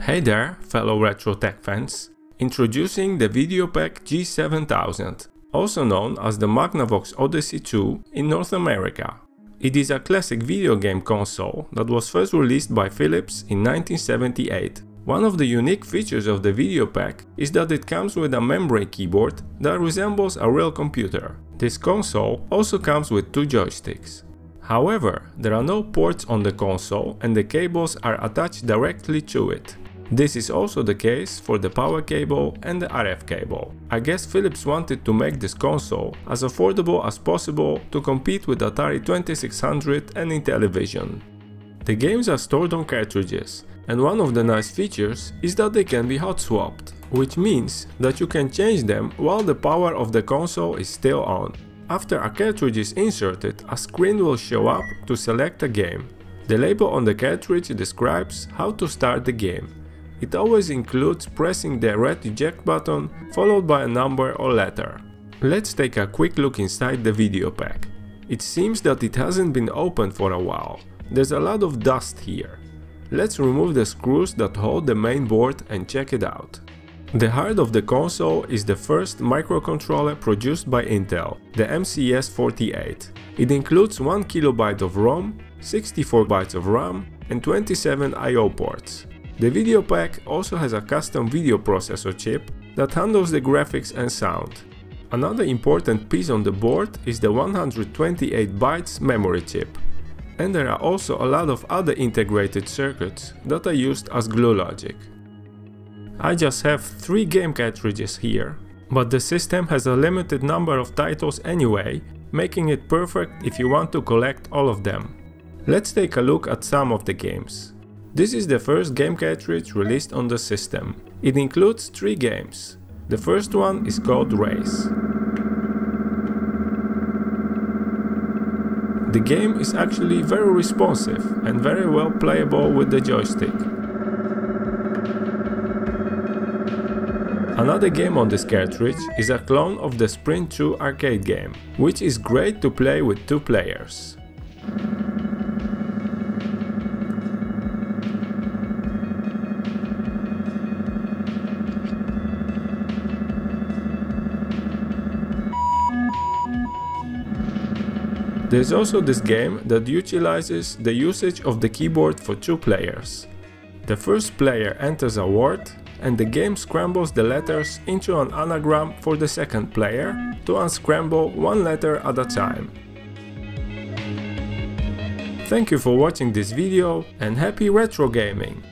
Hey there, fellow retro tech fans! Introducing the Videopac G7000, also known as the Magnavox Odyssey 2 in North America. It is a classic video game console that was first released by Philips in 1978. One of the unique features of the Videopac is that it comes with a membrane keyboard that resembles a real computer. This console also comes with two joysticks. However, there are no ports on the console and the cables are attached directly to it. This is also the case for the power cable and the RF cable. I guess Philips wanted to make this console as affordable as possible to compete with Atari 2600 and Intellivision. The games are stored on cartridges, and one of the nice features is that they can be hot swapped, which means that you can change them while the power of the console is still on. After a cartridge is inserted, a screen will show up to select a game. The label on the cartridge describes how to start the game. It always includes pressing the red eject button followed by a number or letter. Let's take a quick look inside the Videopac. It seems that it hasn't been opened for a while. There's a lot of dust here. Let's remove the screws that hold the main board and check it out. The heart of the console is the first microcontroller produced by Intel, the MCS48. It includes 1 KB of ROM, 64 bytes of RAM and 27 I.O. ports. The Videopac also has a custom video processor chip that handles the graphics and sound. Another important piece on the board is the 128 bytes memory chip. And there are also a lot of other integrated circuits that are used as glue logic. I just have 3 game cartridges here, but the system has a limited number of titles anyway, making it perfect if you want to collect all of them. Let's take a look at some of the games. This is the first game cartridge released on the system. It includes 3 games. The first one is called Race. The game is actually very responsive and very well playable with the joystick. Another game on this cartridge is a clone of the Sprint 2 arcade game, which is great to play with two players. There's also this game that utilizes the usage of the keyboard for two players. The first player enters a word and the game scrambles the letters into an anagram for the second player to unscramble one letter at a time. Thank you for watching this video and happy retro gaming!